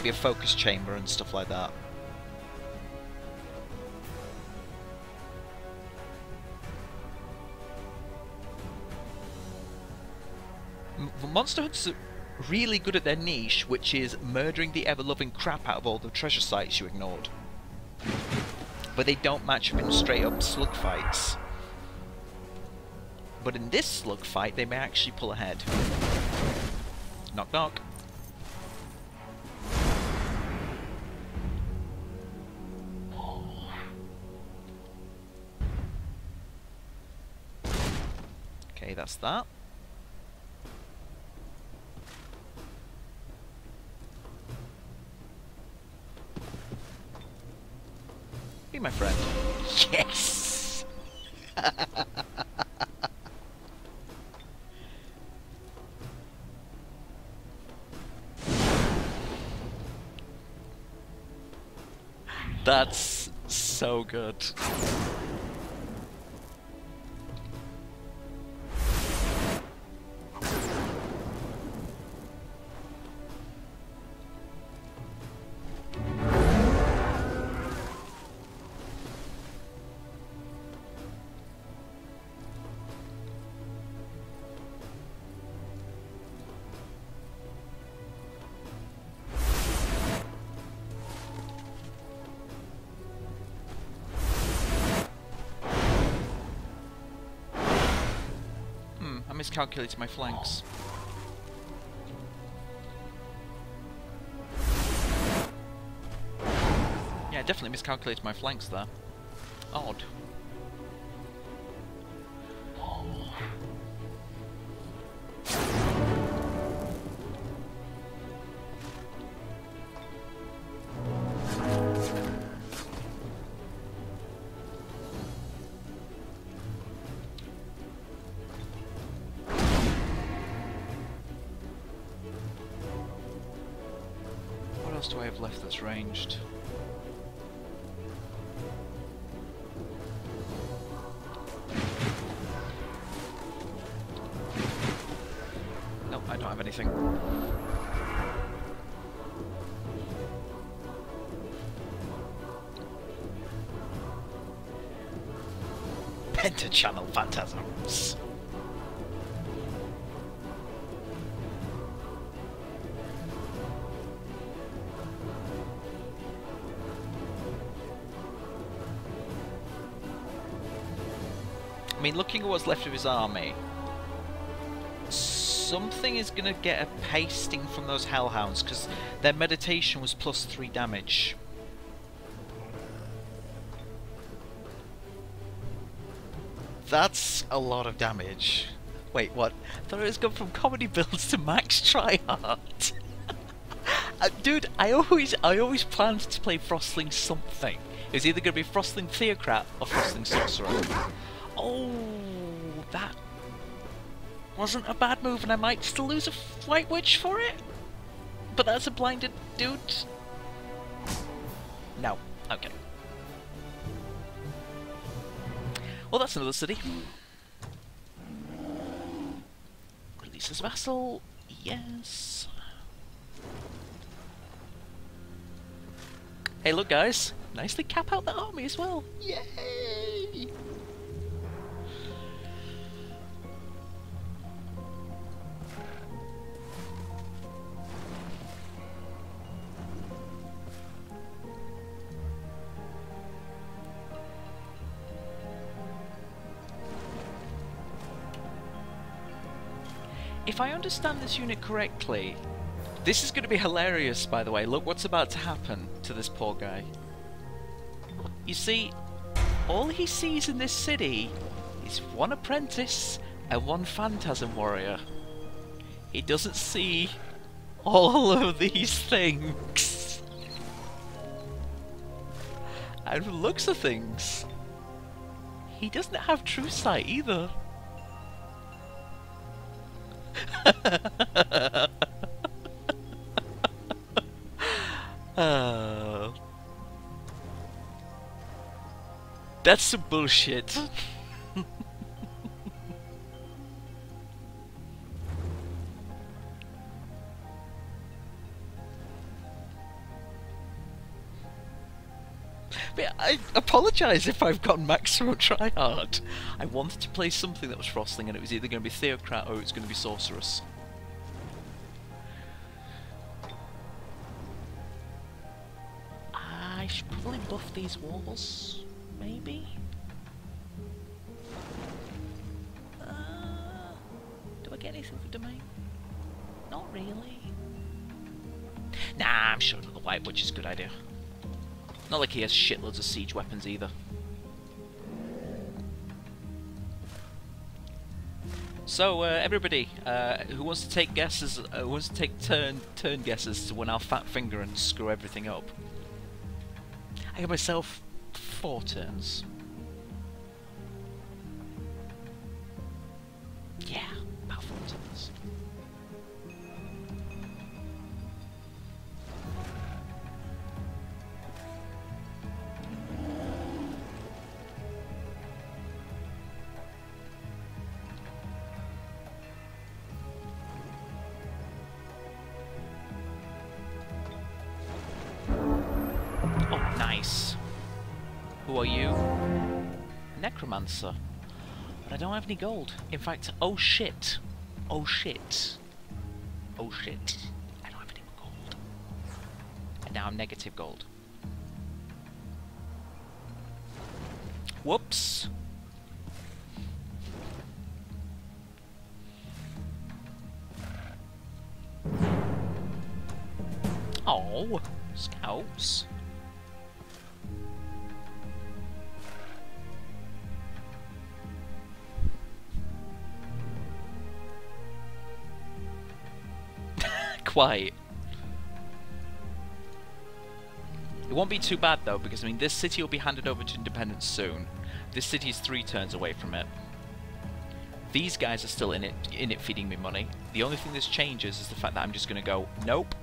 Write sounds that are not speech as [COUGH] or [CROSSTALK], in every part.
maybe a focus chamber and stuff like that. Monster Hunters really good at their niche, which is murdering the ever-loving crap out of all the treasure sites you ignored. But they don't match up in straight-up slug fights. But in this slug fight, they may actually pull ahead. Knock knock. Okay, that's that. Be my friend. Yes! [LAUGHS] That's so good. Miscalculated my flanks. Yeah, definitely miscalculated my flanks there. Odd. Penta-channel phantasms. I mean, looking at what's left of his army, something is going to get a pasting from those hellhounds because their meditation was plus three damage. That's a lot of damage. Wait, what? I thought it was gone from comedy builds to max tryhard. [LAUGHS] Uh, Dude, I always, I always planned to play Frostling something. It was either going to be Frostling Theocrat or Frostling Sorcerer. Oh, that wasn't a bad move, and I might still lose a White Witch for it. But that's a blinded dude. No. Okay. Well, that's another city. Release as vassal. Yes. Hey, look, guys. Nicely cap out the army as well. Yay! If I understand this unit correctly, this is going to be hilarious, by the way. Look what's about to happen to this poor guy. You see, all he sees in this city is one apprentice and one phantasm warrior. He doesn't see all of these things. And from the looks of things, he doesn't have true sight either. [LAUGHS] Oh. That's some bullshit. [LAUGHS] But I apologise if I've gone maximum tryhard. I wanted to play something that was Frostling and it was either going to be Theocrat or it was going to be Sorceress. I should probably buff these walls, maybe? Uh, do I get anything for domain? Not really. Nah, I'm sure the White Witch is a good idea. Not like he has shitloads of siege weapons either. So, uh, everybody, uh, who wants to take guesses, uh, who wants to take turn turn guesses to when I'll fat finger and screw everything up? I give myself four turns. Nice. Who are you? Necromancer. But I don't have any gold. In fact, oh shit. Oh shit. Oh shit. I don't have any more gold. And now I'm negative gold. Whoops. Oh, scouts. Quite. It won't be too bad though, because I mean, this city will be handed over to independence soon. This city is three turns away from it. These guys are still in it, in it feeding me money. The only thing that changes is the fact that I'm just going to go, nope,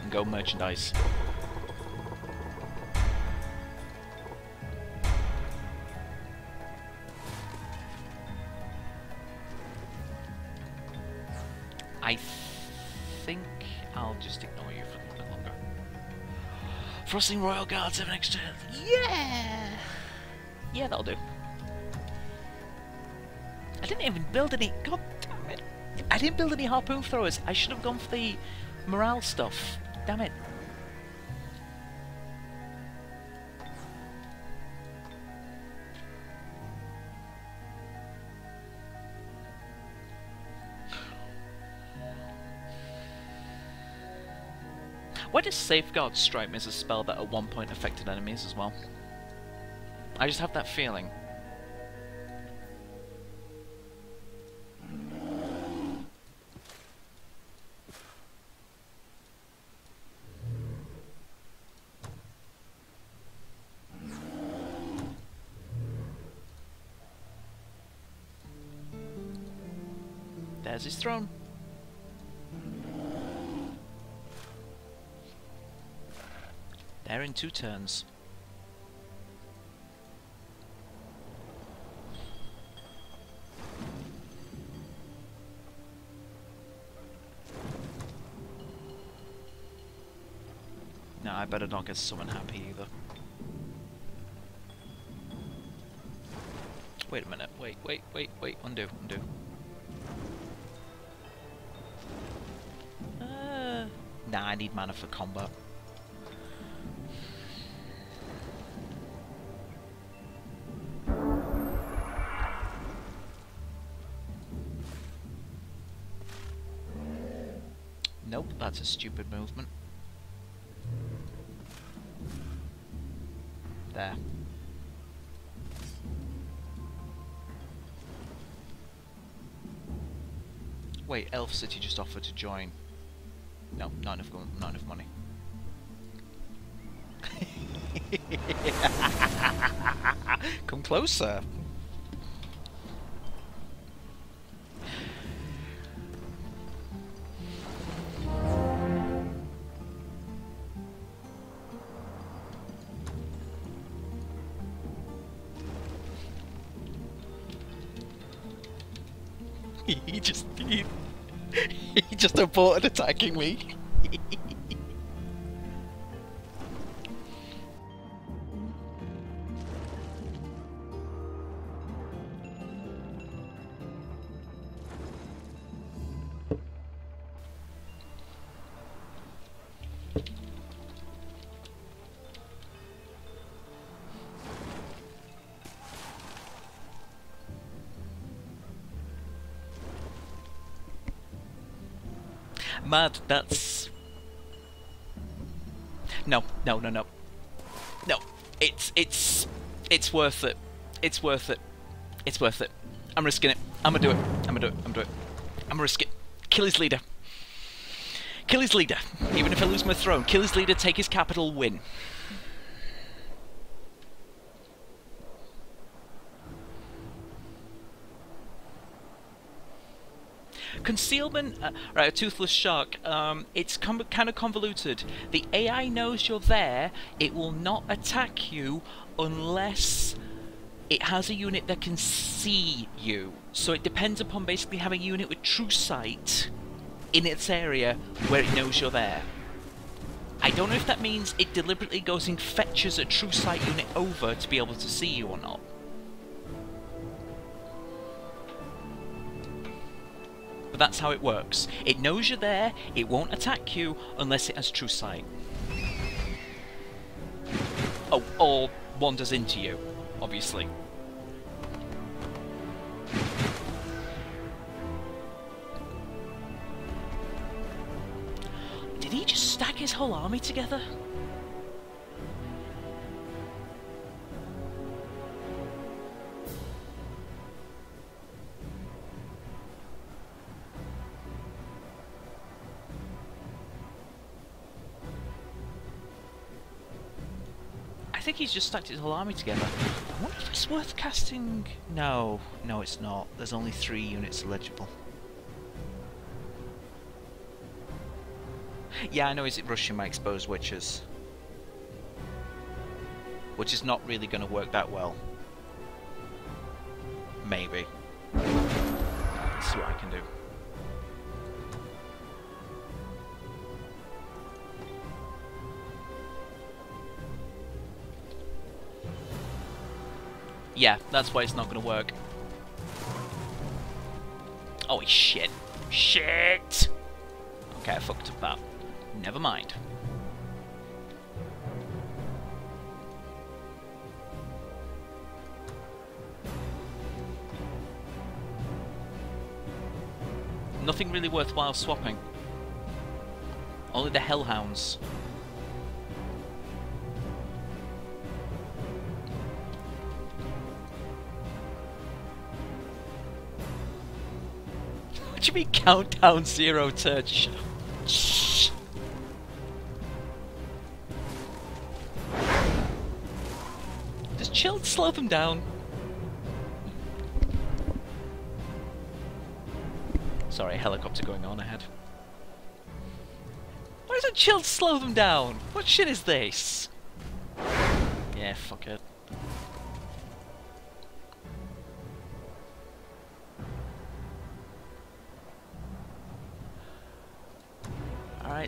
and go merchandise. I think I'll just ignore you for a little bit longer. Frostling Royal Guard, 7 extra. Yeah! Yeah, that'll do. I didn't even build any. God damn it. I didn't build any harpoon throwers. I should have gone for the morale stuff. Damn it. Safeguard strike is a spell that at one point affected enemies as well? I just have that feeling. There's his throne. Two turns. No, I better not get someone happy either. Wait a minute, wait, wait, wait, wait, undo, undo. Uh, nah, I need mana for combat. Stupid movement. There. Wait, Elf City just offered to join. No, not enough, not enough money. [LAUGHS] Come closer. [LAUGHS] he just he, he just aborted attacking me. [LAUGHS] Mad, that's... No, no, no, no. No, it's, it's, it's worth it. It's worth it. It's worth it. I'm risking it. I'm gonna do it. I'm gonna do it. I'm gonna do it. I'm gonna risk it. Kill his leader. Kill his leader. Even if I lose my throne. Kill his leader, take his capital, win. Concealment, uh, right, a toothless shark. Um, it's kind of convoluted. The AI knows you're there. It will not attack you unless it has a unit that can see you. So it depends upon basically having a unit with true sight in its area where it knows you're there. I don't know if that means it deliberately goes and fetches a true sight unit over to be able to see you or not. But that's how it works. It knows you're there, it won't attack you unless it has true sight. Oh, or wanders into you, obviously. Did he just stack his whole army together? He's just stacked his whole army together. I wonder if it's worth casting... No, no it's not. There's only three units eligible. Yeah, I know he's rushing my exposed witches. Which is not really going to work that well. Maybe. Let's see what I can do. Yeah, that's why it's not going to work. Oh, shit. Shit! Okay, I fucked up that. Never mind. Nothing really worthwhile swapping. Only the Hellhounds. Do you mean countdown zero to... chill, slow them down. Sorry, helicopter going on ahead. Why doesn't chill slow them down? What shit is this?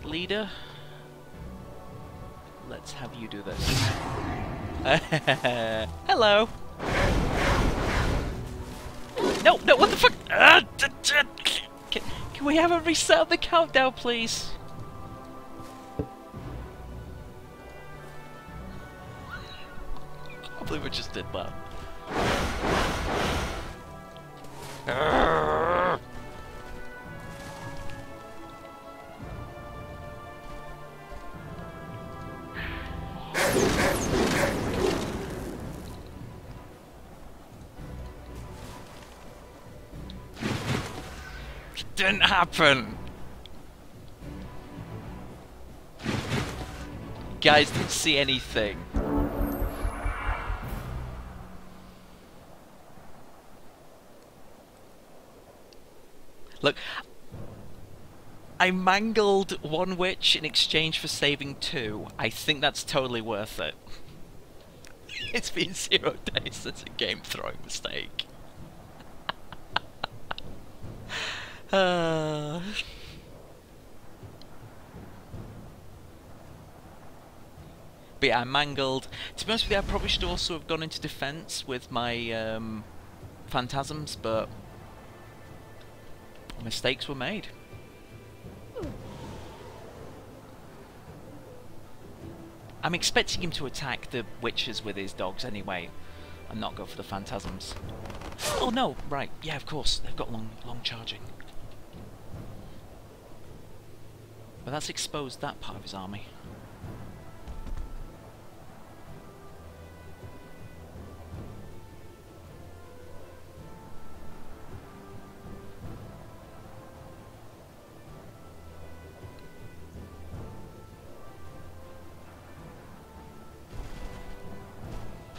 Alright, leader. Let's have you do this. [LAUGHS] Hello. No, no, what the fuck? Uh, can, can we have a reset of the countdown, please? I believe we just did that. Happen! Guys didn't see anything. Look, I mangled one witch in exchange for saving two. I think that's totally worth it. [LAUGHS] it's been zero days since a game throwing mistake. [SIGHS] But yeah, I mangled. To be honest with you, I probably should also have gone into defense with my um, phantasms, but mistakes were made. I'm expecting him to attack the witches with his dogs anyway, and not go for the phantasms. Oh no, right, yeah, of course, they've got long, long charging. But that's exposed that part of his army.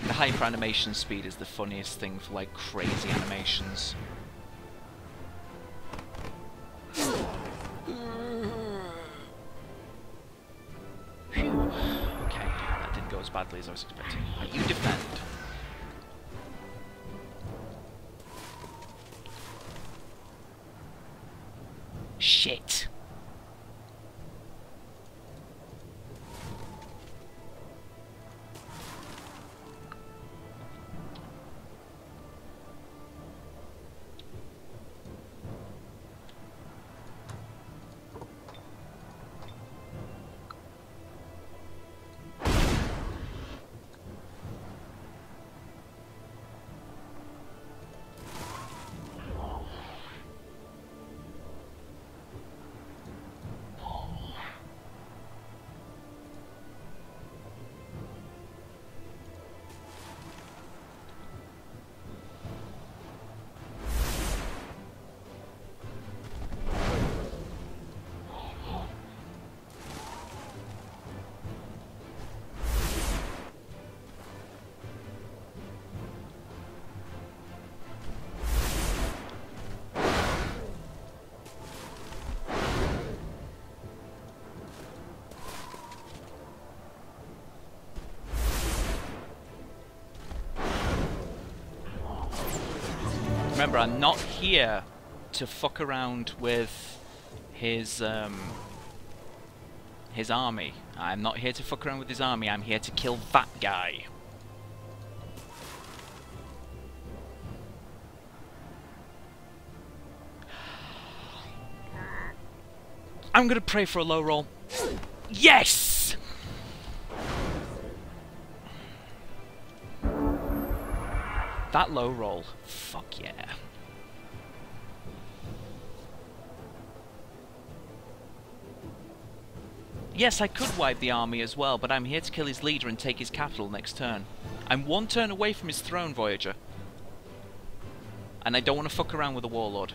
The hyper animation speed is the funniest thing for like crazy animations. Shit. Remember, I'm not here to fuck around with his um, his army. I'm not here to fuck around with his army. I'm here to kill that guy. I'm gonna pray for a low roll. Yes! That low roll. Fuck yeah. Yes, I could wipe the army as well, but I'm here to kill his leader and take his capital next turn. I'm one turn away from his throne, Voyager. And I don't want to fuck around with a warlord.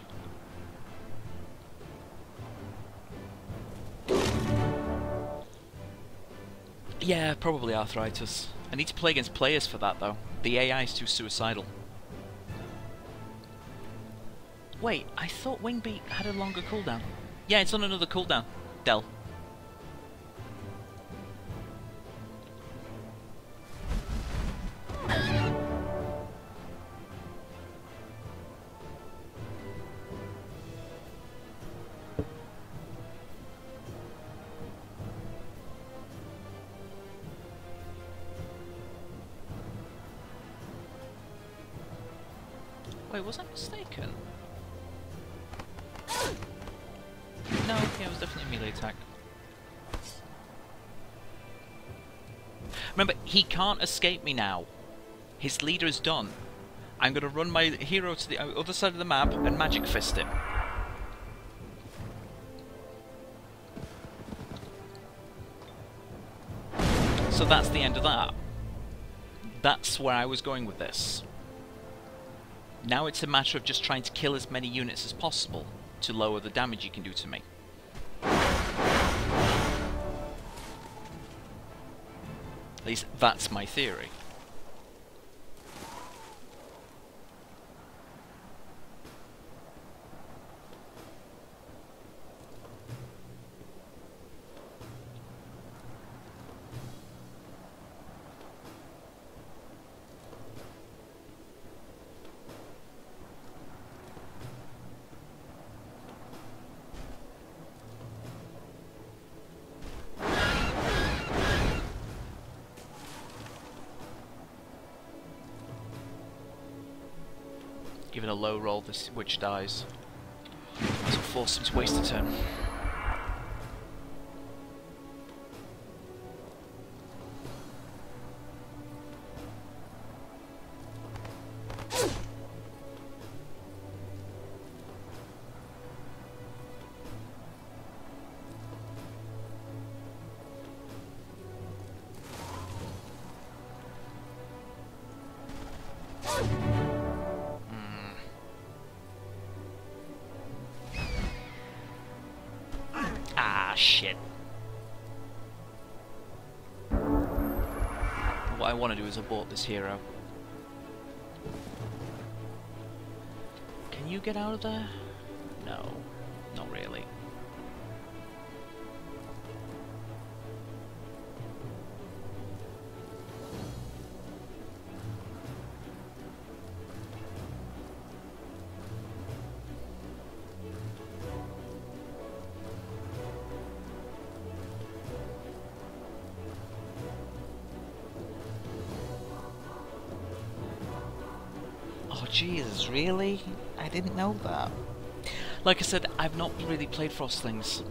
Yeah, probably arthritis. I need to play against players for that, though. The AI is too suicidal. Wait, I thought Wingbeat had a longer cooldown. Yeah, it's on another cooldown. Del. Wait, was I mistaken? No, yeah, it was definitely a melee attack. Remember, he can't escape me now. His leader is done. I'm going to run my hero to the other side of the map and magic fist him. So that's the end of that. That's where I was going with this. Now it's a matter of just trying to kill as many units as possible to lower the damage you can do to me. At least that's my theory. Given a low roll, this witch dies. Well force him to waste a turn. Is abort this hero. Can you get out of there? Oh Jesus, really? I didn't know that. Like I said, I've not really played Frostlings.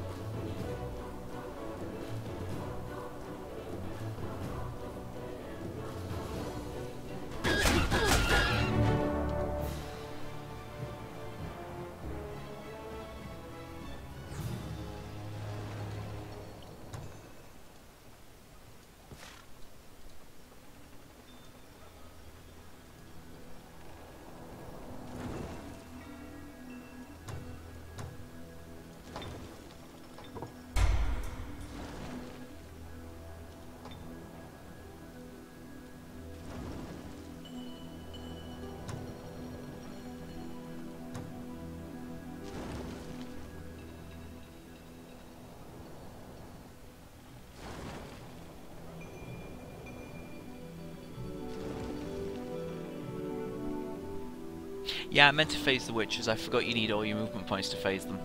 Yeah, I meant to phase the witches. I forgot you need all your movement points to phase them.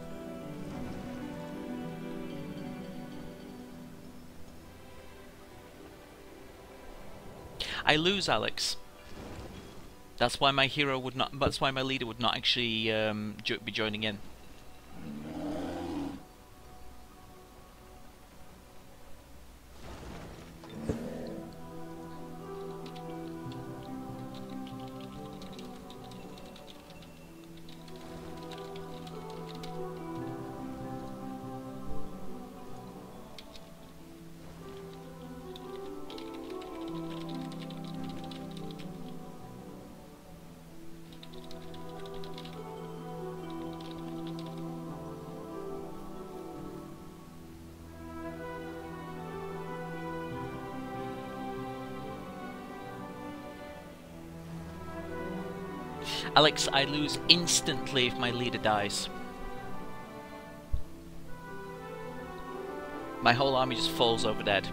I lose Alex. That's why my hero would not. That's why my leader would not actually um, jo be joining in. I lose instantly if my leader dies. My whole army just falls over dead.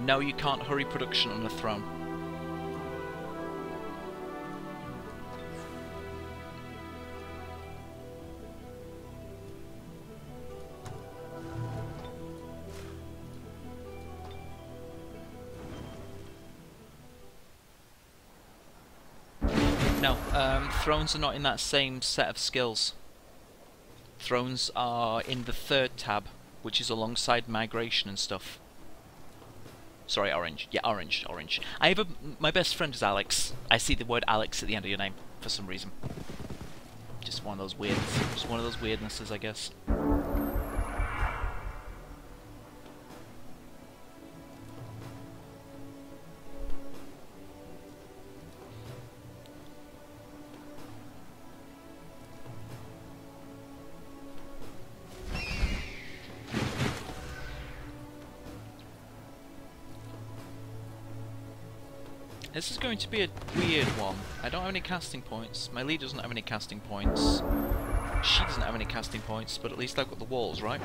No, you can't hurry production on the throne. Thrones are not in that same set of skills. Thrones are in the third tab, which is alongside migration and stuff. Sorry, orange. Yeah, orange, orange. I have a... My best friend is Alex. I see the word Alex at the end of your name, for some reason. Just one of those weird... Just one of those weirdnesses, I guess. This is going to be a weird one. I don't have any casting points. My leader doesn't have any casting points. She doesn't have any casting points, but at least I've got the walls, right?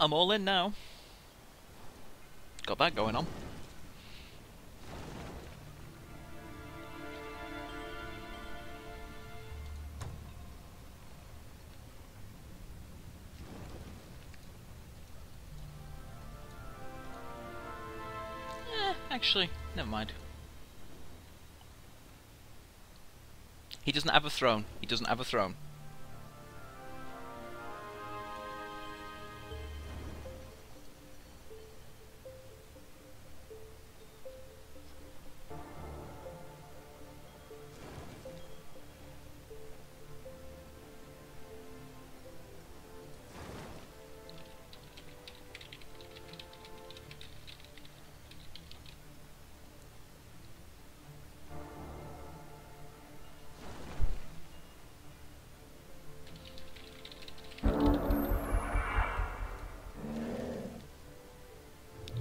I'm all in now. Got that going on. Eh, actually, never mind. He doesn't have a throne. He doesn't have a throne.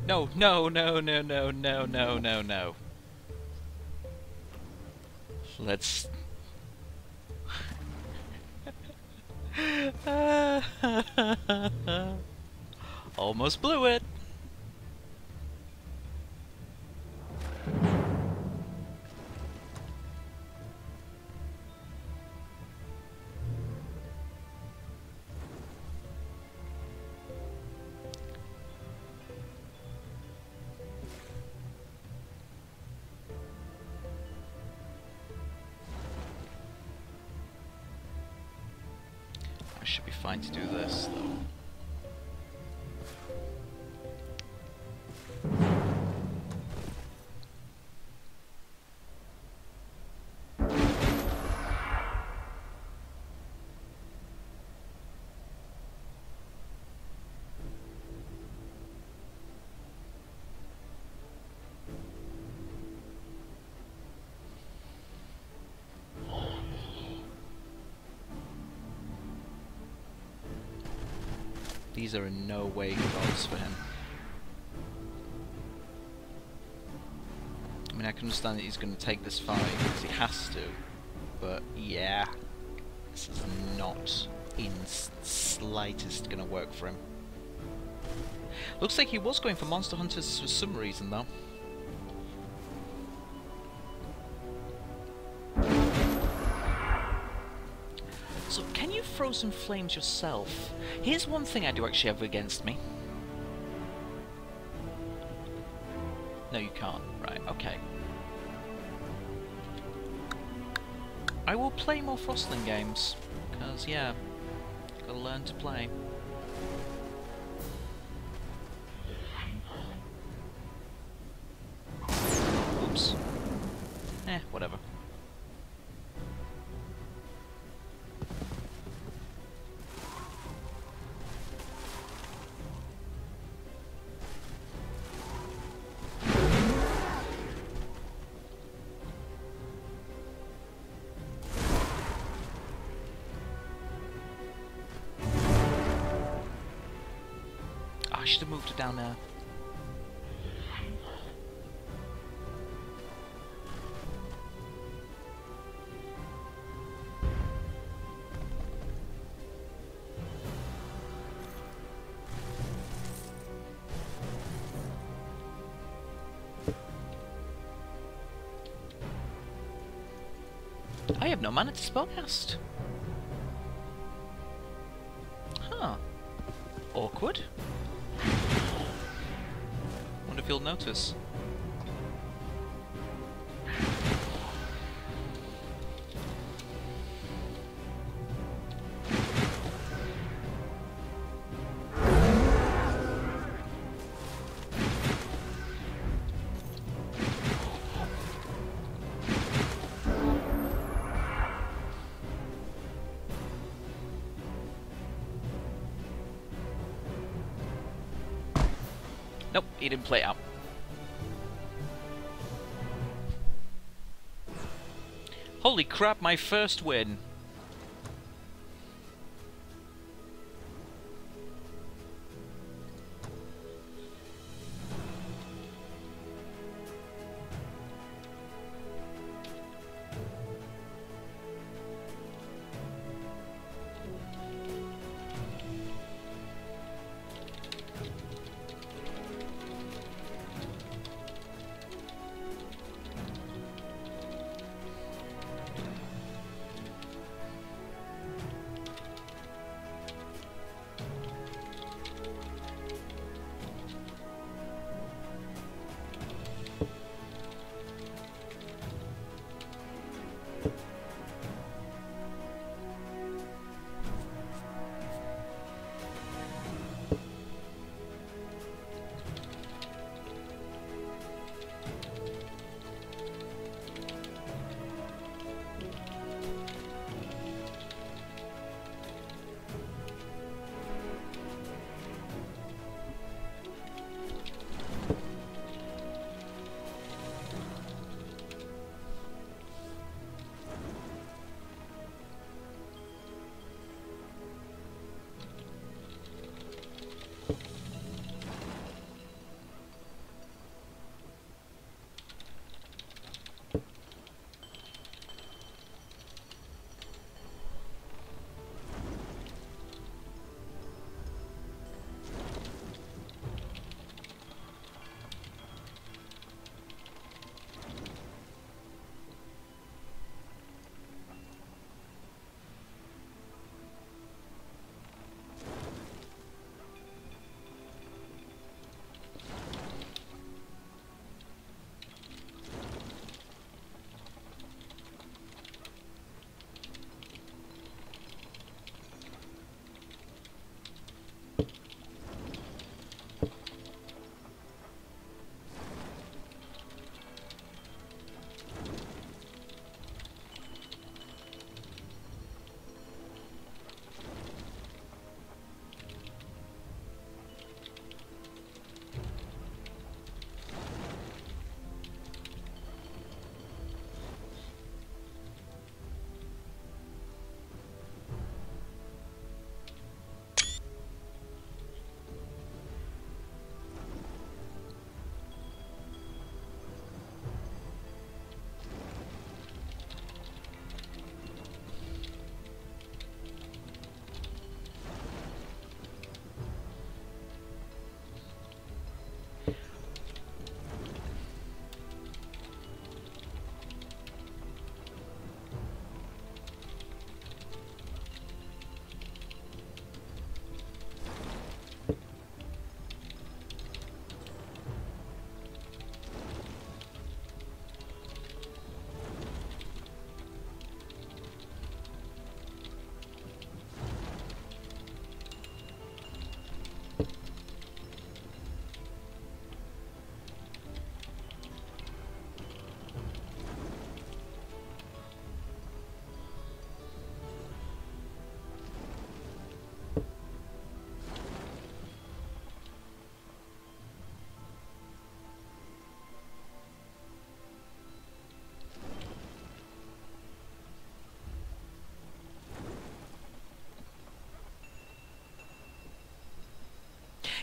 No, no, no, no, no, no, no, no, no. Let's... [LAUGHS] Almost blew it. These are in no way goals for him. I mean, I can understand that he's going to take this fight because he has to, but yeah, this is not in slightest going to work for him. Looks like he was going for Monster Hunters for some reason, though. Throw some flames yourself? Here's one thing I do actually have against me. No, you can't. Right, okay. I will play more Frostling games, because, yeah, gotta learn to play. Oops. Eh, whatever. Should have moved it down there. I have no mana to spellcast. Notice. Nope, he didn't play out. Holy crap, my first win!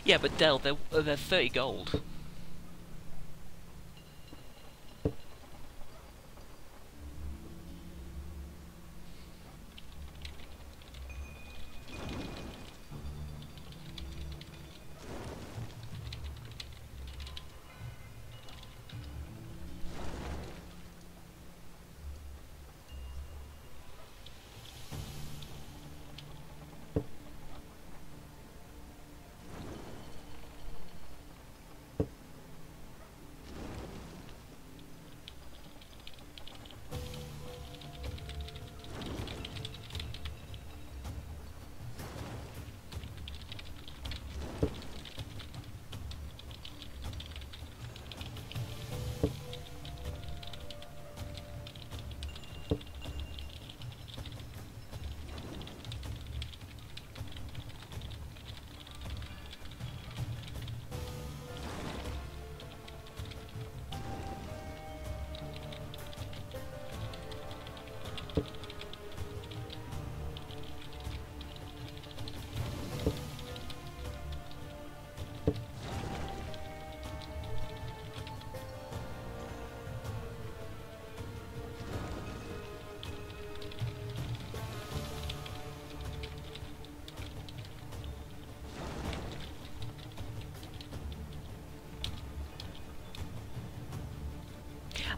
Yeah, but Dell, they're, they're 30 gold.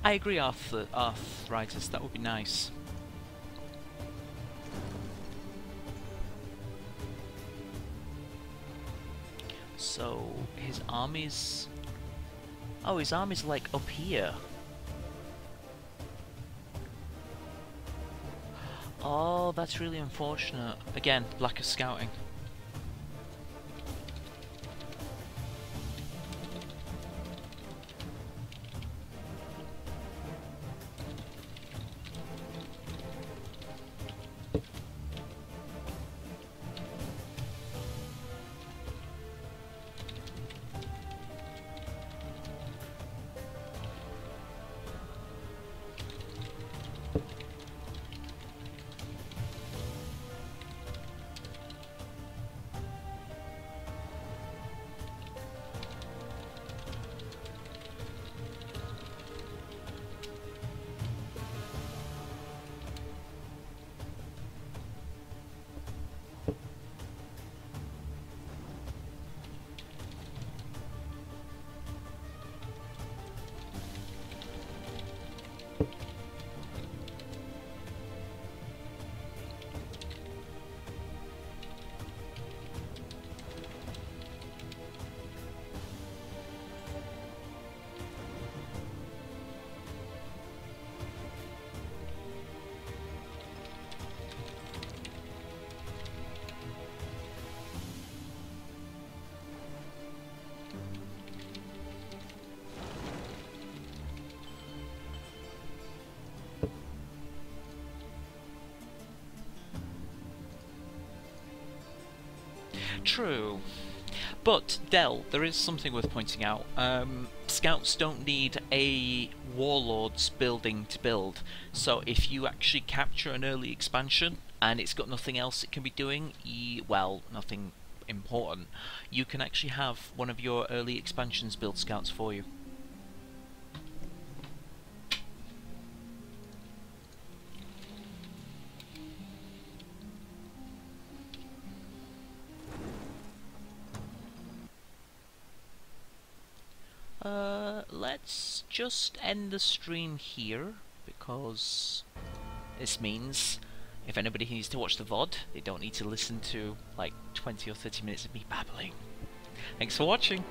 I agree, Arthur, Arthritis, that would be nice. So, his army's... Oh, his army's like up here. Oh, that's really unfortunate. Again, lack of scouting. True. But, Dell, there is something worth pointing out. Um, scouts don't need a warlord's building to build, so if you actually capture an early expansion and it's got nothing else it can be doing, well, nothing important, you can actually have one of your early expansions build scouts for you. Just end the stream here, because this means if anybody needs to watch the VOD, they don't need to listen to like 20 or 30 minutes of me babbling. Thanks for watching!